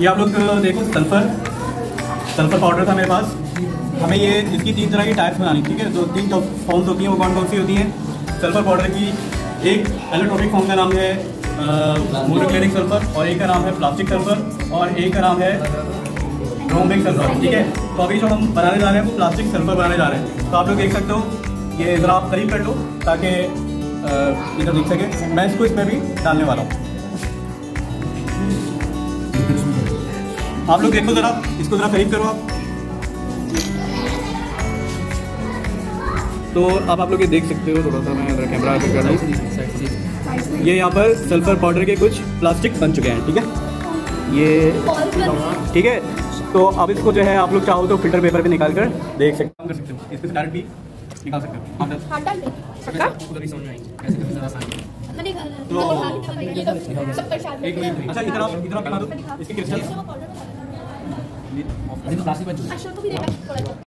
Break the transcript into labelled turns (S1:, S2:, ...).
S1: ये आप लोग देखो सल्फ़र सल्फ़र पाउडर था मेरे पास। हमें ये, इसकी तीन तरह की टाइप्स बनानी, ठीक है? जो तीन फॉर्म्स होती हैं, वो कौन कौन सी होती हैं? सल्फ़र पाउडर की एक एलेक्ट्रॉनिक फॉर्म का नाम है मोनोक्लेरिक सल्फ़र और एक का नाम है प्लास्टिक सल्फ़र और एक का नाम है रोमिक सल्फ़र ठीक है? तो अभी जो हम बनाने जा रहे हैं, वो प्लास्टिक सल्फ़र बनाने जा रहे हैं। तो आप लोग देख सकते हो, ये ज़रा आप करीब कर लो, ताकि इधर दिख सके। मैं इसको इसमें भी डालने वाला हूँ। आप लोग देखो ज़रा, इसको ज़रा करीब करो आप। तो अब आप लोग ये देख सकते हो, थोड़ा सा मैं अगर कैमरा कर रहा हूँ। ये यहाँ पर सल्फ़र पाउडर के कुछ प्लास्टिक बन चुके हैं, ठीक है? ये ठीक है? तो अब इसको जो है, आप लोग चाहो तो फ़िल्टर पेपर पे निकाल कर देख सकते हो। कर सकते हो इसको डायरेक्ट भी निकाल सकते हो हाँ,
S2: हाँ डाल दे। पक्का?
S1: तो एक मिनट अच्छा इधर आओ इधर दिखा दो। इसके क्रिस्टल।
S2: अच्छा तो भी देखा थोड़ा